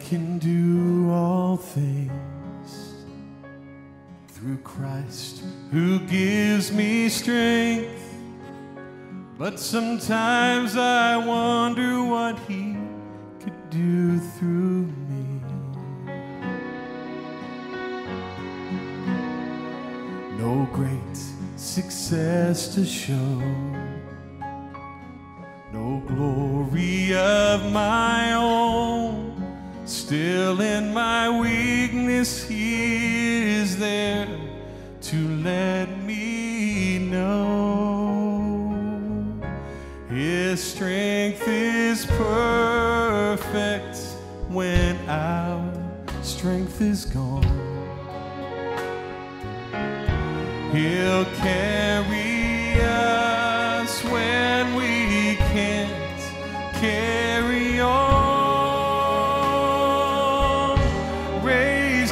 Can do all things through Christ who gives me strength. But sometimes I wonder what he could do through me. No great success to show, no glory of my own. Still, in my weakness, he is there to let me know his strength is perfect when our strength is gone. He'll carry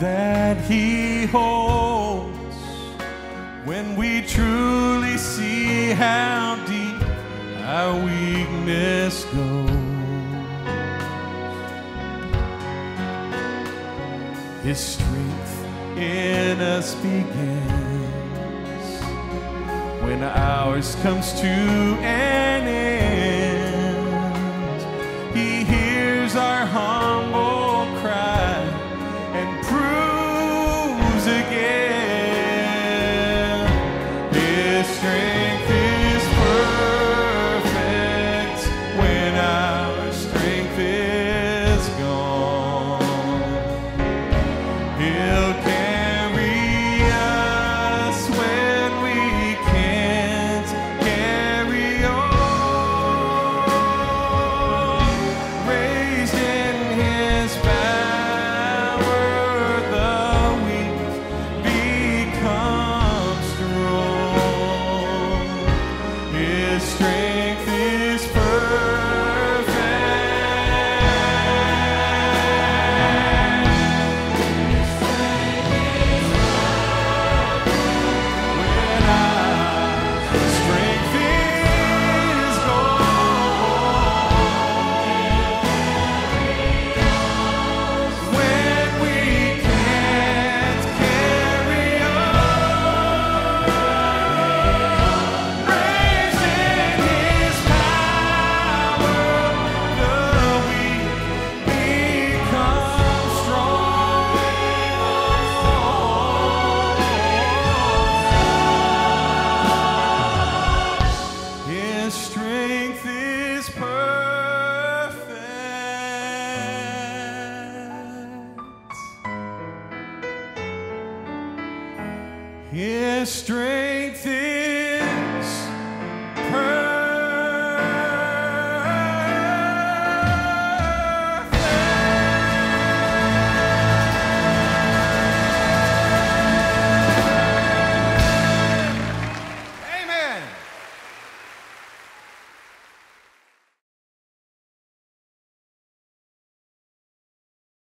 that He holds when we truly see how deep our weakness goes. His strength in us begins when ours comes to an end. Again His strength is